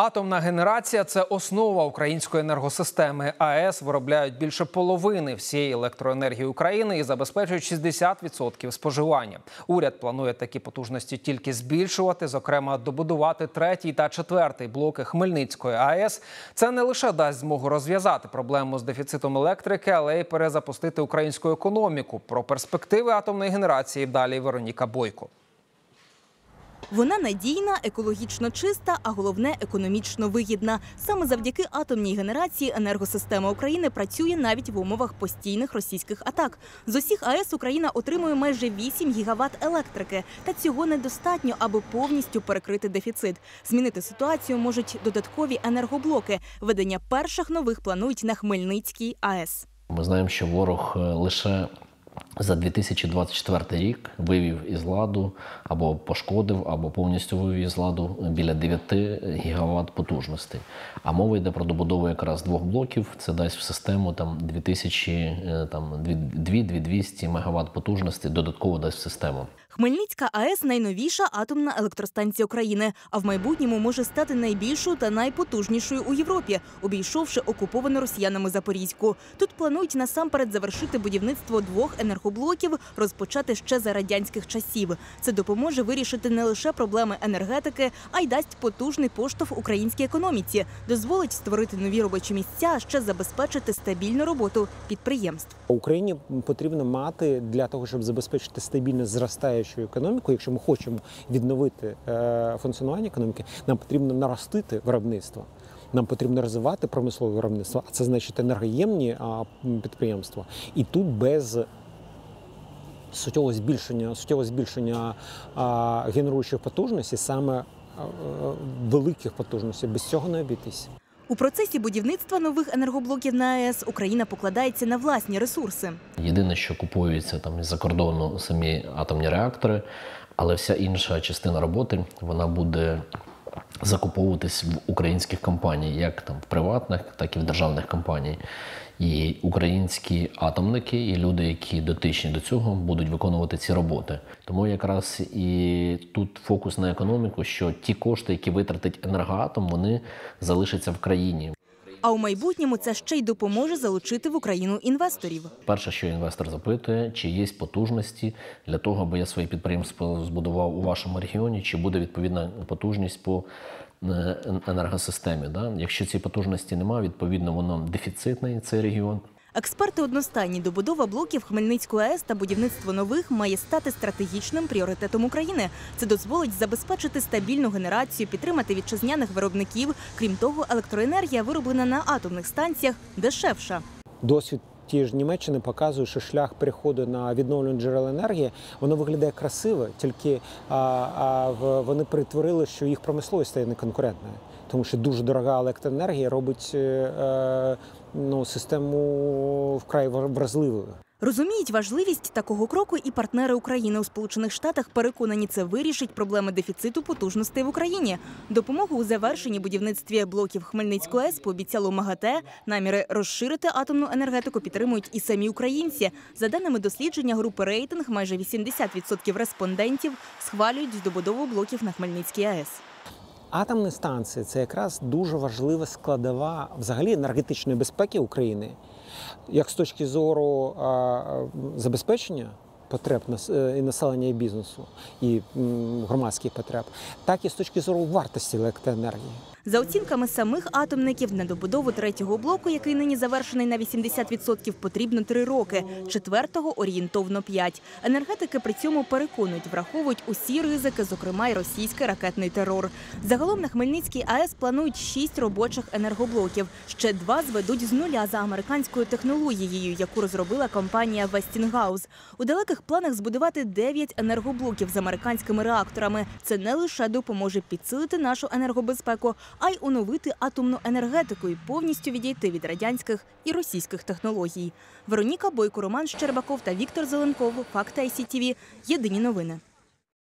Атомна генерація це основа української енергосистеми. АЕС виробляють більше половини всієї електроенергії України і забезпечують 60% споживання. Уряд планує такі потужності тільки збільшувати, зокрема, добудувати третій та четвертий блоки Хмельницької АЕС. Це не лише дасть змогу розв'язати проблему з дефіцитом електрики, але й перезапустити українську економіку. Про перспективи атомної генерації далі Вероніка Бойко. Вона надійна, екологічно чиста, а головне економічно вигідна. Саме завдяки атомній генерації енергосистема України працює навіть в умовах постійних російських атак. З усіх АЕС Україна отримує майже 8 гігават електрики, та цього недостатньо, аби повністю перекрити дефіцит. Змінити ситуацію можуть додаткові енергоблоки. Ведення перших нових планують на Хмельницькій АЕС. Ми знаємо, що ворог е, лише за 2024 рік вивів із ладу або пошкодив, або повністю вивів із ладу біля 9 гігават потужності. А мова йде про добудову якраз двох блоків. Це дасть в систему там 2000, е, там 2-200 мегаватт потужності додатково дасть в систему. Хмельницька АЕС найновіша атомна електростанція України, а в майбутньому може стати найбільшою та найпотужнішою у Європі, обійшовши окуповану росіянами Запорізьку. Тут планують насамперед завершити будівництво двох енергоблоків, розпочати ще за радянських часів. Це допоможе вирішити не лише проблеми енергетики, а й дасть потужний поштовх українській економіці, дозволить створити нові робочі місця, а ще забезпечити стабільну роботу підприємств. Україні потрібно мати для того, щоб забезпечити стабільно зростаючу економіку. Якщо ми хочемо відновити е, функціонування економіки, нам потрібно наростити виробництво. Нам потрібно розвивати промислове виробництво, а це значить енергоємні підприємства. І тут без суттєвого збільшення суттєвого збільшення генеруючих потужностей, саме великих потужностей, без цього не обійтись. У процесі будівництва нових енергоблоків на АЕС Україна покладається на власні ресурси. Єдине, що купується там із-за кордону самі атомні реактори, але вся інша частина роботи вона буде закуповуватись в українських компаній, як там в приватних, так і в державних компаній. І українські атомники, і люди, які дотичні до цього, будуть виконувати ці роботи. Тому якраз і тут фокус на економіку, що ті кошти, які витратить енергоатом, вони залишаться в країні. А у майбутньому це ще й допоможе залучити в Україну інвесторів. Перше, що інвестор запитує, чи є потужності для того, аби я своє підприємство збудував у вашому регіоні, чи буде відповідна потужність по е, енергосистемі. Да? Якщо цієї потужності немає, відповідно воно дефіцитний цей регіон. Експерти одностайні добудова блоків Хмельницької АЕС та будівництво нових має стати стратегічним пріоритетом України. Це дозволить забезпечити стабільну генерацію, підтримати вітчизняних виробників. Крім того, електроенергія вироблена на атомних станціях дешевша. Досвід ті ж Німеччини показують, що шлях переходу на відновлення джерел енергії воно виглядає красиво, тільки а, а, вони перетворили, що їх промисловість стає неконкурентною тому що дуже дорога електроенергія робить е, е, ну, систему вкрай вразливою. Розуміють важливість такого кроку і партнери України у Сполучених Штатах переконані, це вирішить проблеми дефіциту потужностей в Україні. Допомогу у завершенні будівництві блоків Хмельницької АЕС пообіцяло МАГАТЕ. Наміри розширити атомну енергетику підтримують і самі українці. За даними дослідження групи рейтинг, майже 80% респондентів схвалюють добудову блоків на Хмельницькій АЕС. Атомні станції це якраз дуже важлива складова взагалі енергетичної безпеки України, як з точки зору забезпечення потреб е, і населення і бізнесу і громадських потреб, так і з точки зору вартості електроенергії. За оцінками самих атомників на добудову третього блоку, який нині завершений на 80%, потрібно три роки. Четвертого орієнтовно п'ять. Енергетики при цьому переконують, враховують усі ризики, зокрема й російський ракетний терор. Загалом на Хмельницькій АЕС планують шість робочих енергоблоків. Ще два зведуть з нуля за американською технологією, яку розробила компанія Westinghouse. У далеких планах збудувати дев'ять енергоблоків з американськими реакторами. Це не лише допоможе підсилити нашу енергобезпеку а й оновити атомну енергетику і повністю відійти від радянських і російських технологій. Вероніка Бойко, Роман Щербаков та Віктор Зеленков. Факти ICTV. Єдині новини.